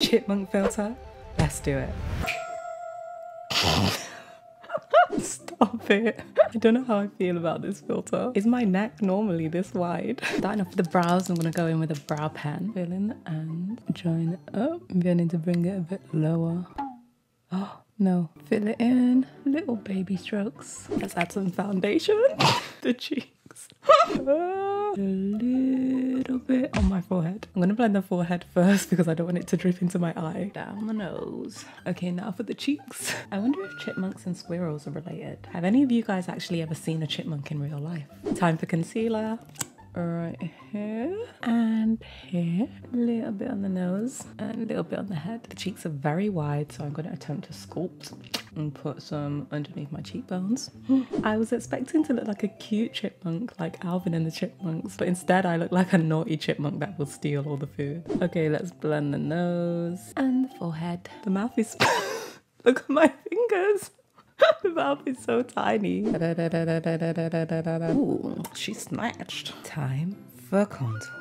chipmunk filter. Let's do it. Stop it. I don't know how I feel about this filter. Is my neck normally this wide? Starting off with the brows, I'm gonna go in with a brow pen. Fill in and join it up. I'm going to bring it a bit lower. Oh, no. Fill it in. Little baby strokes. Let's add some foundation. the cheeks. Ah. Little bit on my forehead. I'm gonna blend the forehead first because I don't want it to drip into my eye. Down the nose. Okay, now for the cheeks. I wonder if chipmunks and squirrels are related. Have any of you guys actually ever seen a chipmunk in real life? Time for concealer right here and here a little bit on the nose and a little bit on the head. The cheeks are very wide so i'm going to attempt to sculpt and put some underneath my cheekbones. I was expecting to look like a cute chipmunk like alvin and the chipmunks but instead i look like a naughty chipmunk that will steal all the food. Okay let's blend the nose and the forehead. The mouth is look at my fingers the mouth is so tiny. Ooh, she snatched. Time for contour.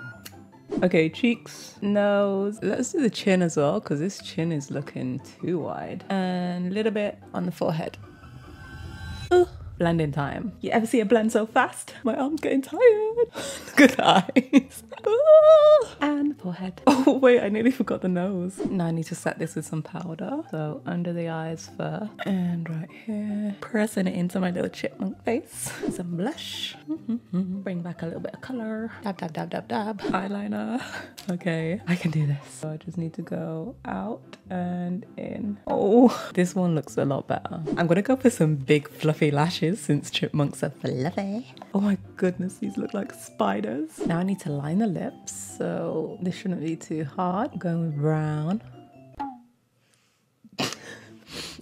Okay, cheeks, nose. Let's do the chin as well, because this chin is looking too wide. And a little bit on the forehead. Ooh, blending time. You ever see a blend so fast? My arm's getting tired. Good eyes. And forehead. Oh wait, I nearly forgot the nose. Now I need to set this with some powder. So under the eyes first, and right here. Pressing it into my little chipmunk face. Some blush. Mm-hmm. Bring back a little bit of color. Dab, dab, dab, dab, dab. Eyeliner. Okay, I can do this. So I just need to go out and in. Oh, this one looks a lot better. I'm gonna go for some big fluffy lashes since chipmunks are fluffy. Oh my goodness, these look like spiders. Now I need to line the lips, so this shouldn't be too hard. I'm going with brown.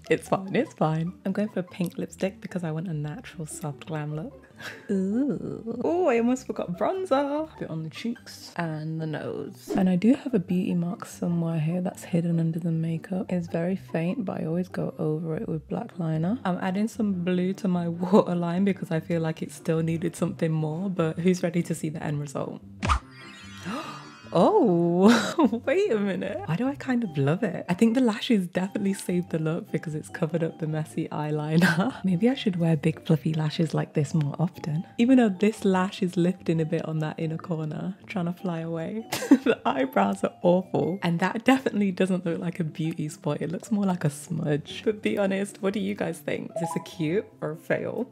It's fine, it's fine. I'm going for a pink lipstick because I want a natural soft glam look. Ooh. Oh, I almost forgot bronzer. Bit on the cheeks and the nose. And I do have a beauty mark somewhere here that's hidden under the makeup. It's very faint, but I always go over it with black liner. I'm adding some blue to my waterline because I feel like it still needed something more, but who's ready to see the end result? Oh, wait a minute. Why do I kind of love it? I think the lashes definitely saved the look because it's covered up the messy eyeliner. Maybe I should wear big fluffy lashes like this more often. Even though this lash is lifting a bit on that inner corner, trying to fly away. the eyebrows are awful. And that definitely doesn't look like a beauty spot. It looks more like a smudge. But be honest, what do you guys think? Is this a cute or a fail?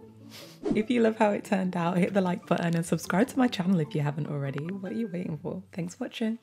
If you love how it turned out, hit the like button and subscribe to my channel if you haven't already. What are you waiting for? Thanks for watching.